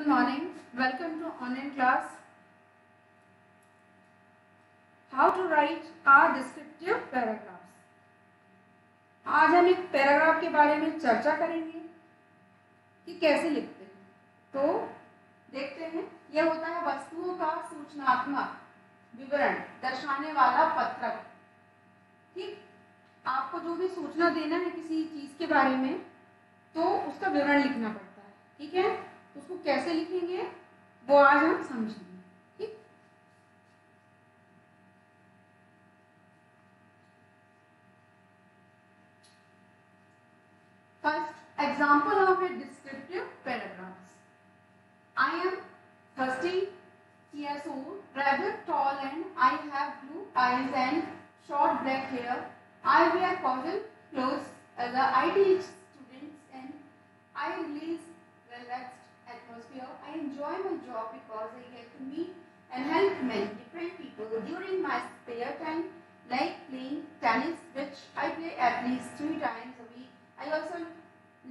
Good morning. Welcome to online class. How to write our descriptive paragraphs. आज हम एक paragraph के बारे में चर्चा करेंगे कि कैसे लिखते हैं तो देखते हैं, यह होता है वस्तुओं का सूचनात्मक विवरण दर्शाने वाला पत्रक ठीक आपको जो भी सूचना देना है किसी चीज़ के बारे में तो उसका विवरण लिखना पड़ता है ठीक है उसको कैसे लिखेंगे वो आज हम समझेंगे ठीक first example of a descriptive paragraphs I am thirty years old, rather tall and I have blue eyes and short black hair. I wear casual clothes as I teach students and I release atmosphere. I enjoy my job because I get to meet and help many different people during my spare time, like playing tennis, which I play at least three times a week. I also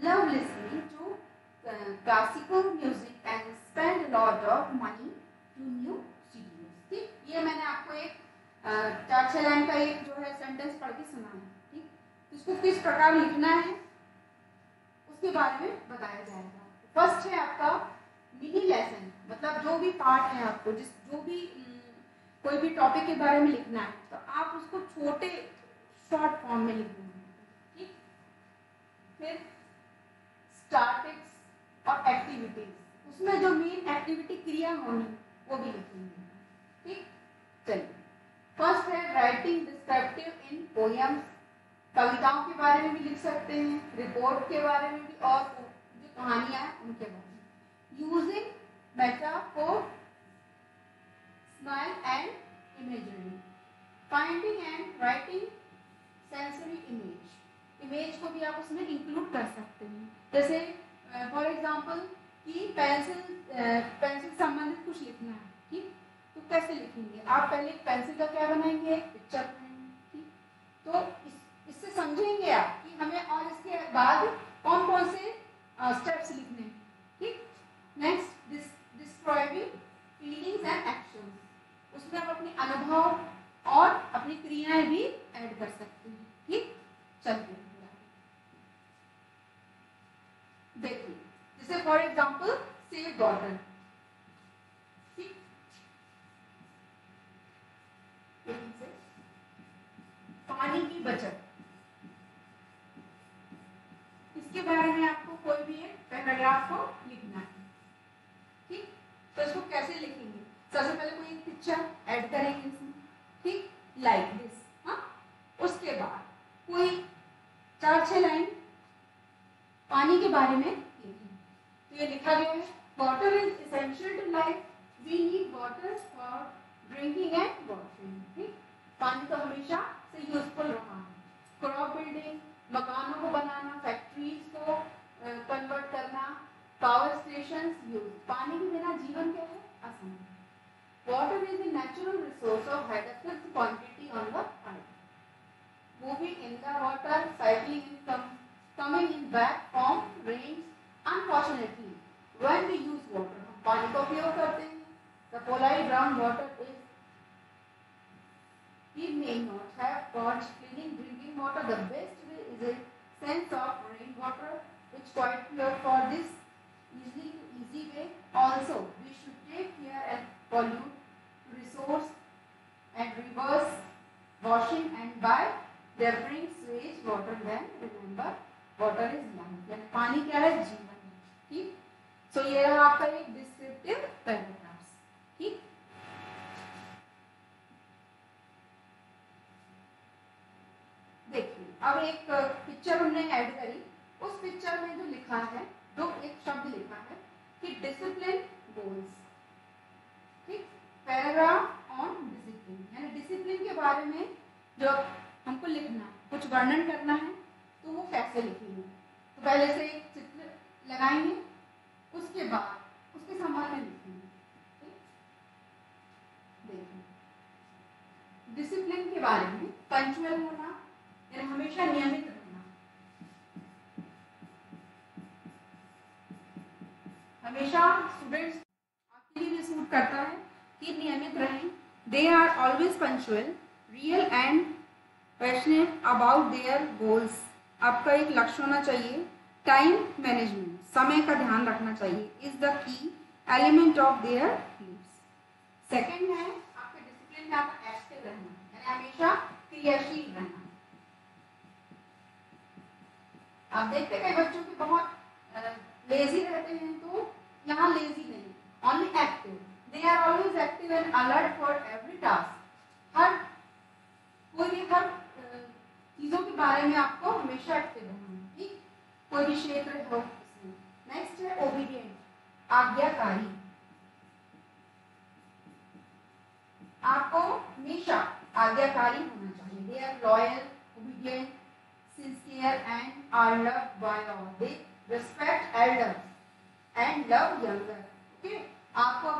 love listening to uh, classical music and spend a lot of money to new studios. ठीक ये मैंने आपको एक चार line का एक जो है सेंटेंस पढ़ के सुना है ठीक तो इसको किस प्रकार लिखना है उसके बारे में बताया जाएगा फ़र्स्ट है आपका मिनी लेसन मतलब जो भी पार्ट है आपको, जिस, जो भी कोई भी टॉपिक के बारे में लिखना है तो आप उसको छोटे शॉर्ट फॉर्म में लिख देंगे ठीक? फिर स्टार्टिक्स और एक्टिविटीज़ उसमें जो मेन एक्टिविटी क्रिया होनी, वो भी लिखेंगे ठीक? चलिए। फ़र्स्ट है राइटिंग डिस्क्रिप्टिव इन पोएम्स कविताओं के बारे में भी लिख सकते हैं रिपोर्ट के बारे में भी, और जो कहानियाँ हैं, उनके बारे में। Using metaphor, smile and imagery. Finding and writing sensory image. Image को भी आप उसमें इंक्लूड कर सकते हैं। जैसे फॉर एग्जांपल कि पेंसिल पेंसिल संबंधित कुछ लिखना है ठीक? तो कैसे लिखेंगे? आप पहले एक पेंसिल का क्या बनाएँगे? पिक्चर बनाएँगे ठीक? तो इस, इससे समझेंगे आप कि हमें और इसके बाद कौन कौन से स्टेप्स लिखने हैं ठीक next describing feelings and actions उसमें हम अपने अनुभव और अपनी क्रियाएँ भी ऐड कर सकते हैं। ठीक? चलिए। देखिए, जैसे फॉर एग्ज़ाम्पल सेव वाटर पानी की बचत। इसके बारे में आपको कोई भी एक पैराग्राफ को लिखना है। ठीक? तो इसको कैसे लिखेंगे? सबसे पहले कोई एक पिक्चर ऐड करेंगे इसमें ठीक? लाइक दिस हाँ? उसके बाद कोई चार छह लाइन पानी के बारे में तो ये लिखा गया है water is essential to life we need water for drinking and washing ठीक? पानी तो हमेशा से यूजफुल रहा है। क्रॉप बिल्डिंग मकानों को बनाना फैक्ट्रीज को कन्वर्ट करना पावर स्टेशन यूज़ पानी के बिना जीवन क्या है? असंभव water is a natural resource of hydrophiles quantity on the earth moving in the water cycling in come coming in back from rains unfortunately when we use water पानी का उपयोग करते हैं the polite brown water is we may not have got clean drinking water the best way is a sense of rainwater which quite pure for this easy easy way also we should take care and pollute resource and reverse washing and by delivering sewage water then remember water is life यानी पानी क्या है? जीवन है। ठीक? सो so, ये रहा आपका एक डिस्क्रिप्टिव पैराग्राफ्स ठीक? देखिए अब एक पिक्चर हमने ऐड करी। उस पिक्चर में जो लिखा है जो एक शब्द लिखा है कि डिसिप्लिन गोल्स ठीक? पैराग्राफ ऑन डिसिप्लिन यानी डिसिप्लिन के बारे में जो हमको लिखना, कुछ वर्णन करना है तो वो कैसे लिखेंगे। तो पहले से एक चित्र लगाएँगे, उसके बाद उसके संबंध में लिखेंगे। डिसिप्लिन के बारे में पंचुअल होना, यानी हमेशा नियमित रहना। हमेशा स्टूडेंट्स आपके लिए भी सूट करता है कि नियमित रहें। They are always punctual real and passionate about their goals आपका एक लक्ष्य होना चाहिए टाइम मैनेजमेंट समय का ध्यान रखना चाहिए is the key element of their second है, आपके डिसिप्लिन में आपका एक्टिव रहना, यानी हमेशा क्रियाशील रहना। आप देखते कई बच्चों के बहुत लेजी रहते हैं तो यहाँ लेजी नहीं only active they are always active and alert for every task हर, कोई भी हर चीज़ों के बारे में आपको हमेशा एक्टिव रहना है ठीक कोई भी क्षेत्र हो नेक्स्ट है ओबीडियंट आज्ञाकारी आपको हमेशा आज्ञाकारी होना चाहिए they are loyal obedient sincere and are loved by all. They respect elders and love younger. Okay?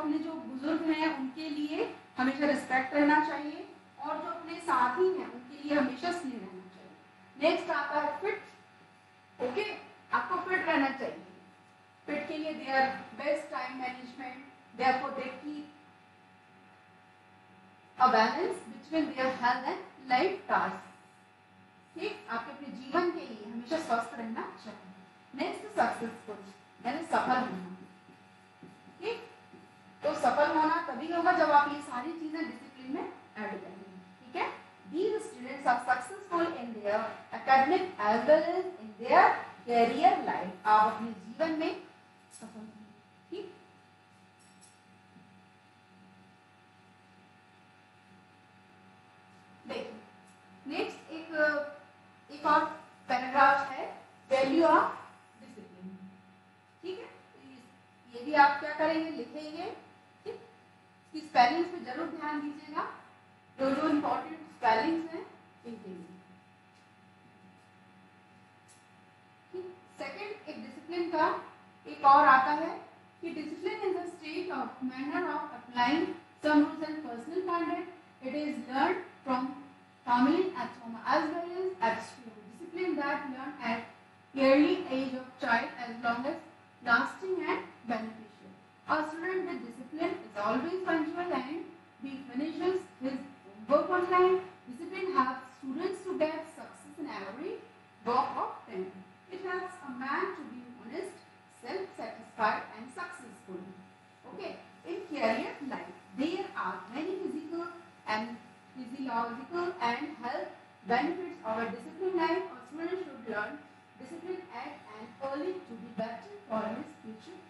अपने जो बुज़ुर्ग हैं, उनके लिए हमेशा रिस्पेक्ट रहना चाहिए और जो अपने साथी हैं, उनके लिए हमेशा स्नेह रहना चाहिए। नेक्स्ट आता है फिट ओके आपको फिट रहना चाहिए। फिट के लिए they are best time management therefore they keep a balance between their health and life tasks ठीक? आपके अपने जीवन के लिए हमेशा स्वस्थ रहना चाहिए। नेक्स्ट सक्सेसफुल यानी सफल होना ठीक? तो सफल होना तभी होगा जब आप ये सारी चीज़ें डिसिप्लिन में ऐड करेंगे। ठीक है? These students are successful in their academic as well in their career life आप अपने जीवन में स्पेलिंग्स हैं लिए सेकंड एक डिसिप्लिन का एक और आता है कि discipline is a state of manner of applying some rules and personal conduct it is learned from family at home as well as at school discipline that learned at early age of child as long as lasting and beneficial a student with discipline is always punctual and he finishes his work on time Discipline helps students to get success in every walk of them. It helps a man to be honest, self-satisfied and successful. Okay, in career life, there are many physical and physiological and health benefits of a disciplined life. A student should learn discipline at an early to be better for his future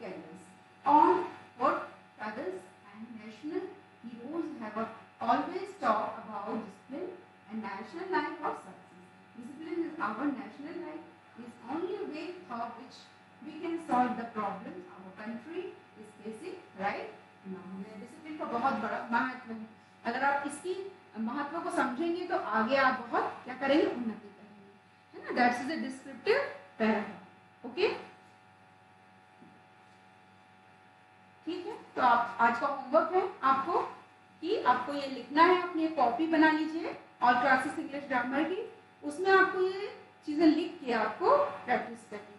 careers. On what others and national heroes have always talk about discipline and national life of success. Discipline is our national life, is only way through which we can solve the problems our country is facing right now. Discipline का बहुत बड़ा महत्व है अगर आप इसकी महत्व को समझेंगे तो आगे आप बहुत क्या करेंगे उन्नति करेंगे है ना that's is a descriptive paragraph okay ठीक है तो आप आज का होमवर्क है आपको ये लिखना है अपनी कॉपी बना लीजिए, और क्लासेस इंग्लिश ग्रामर की, उसमें आपको ये चीज़ें लिख के आपको प्रैक्टिस करनी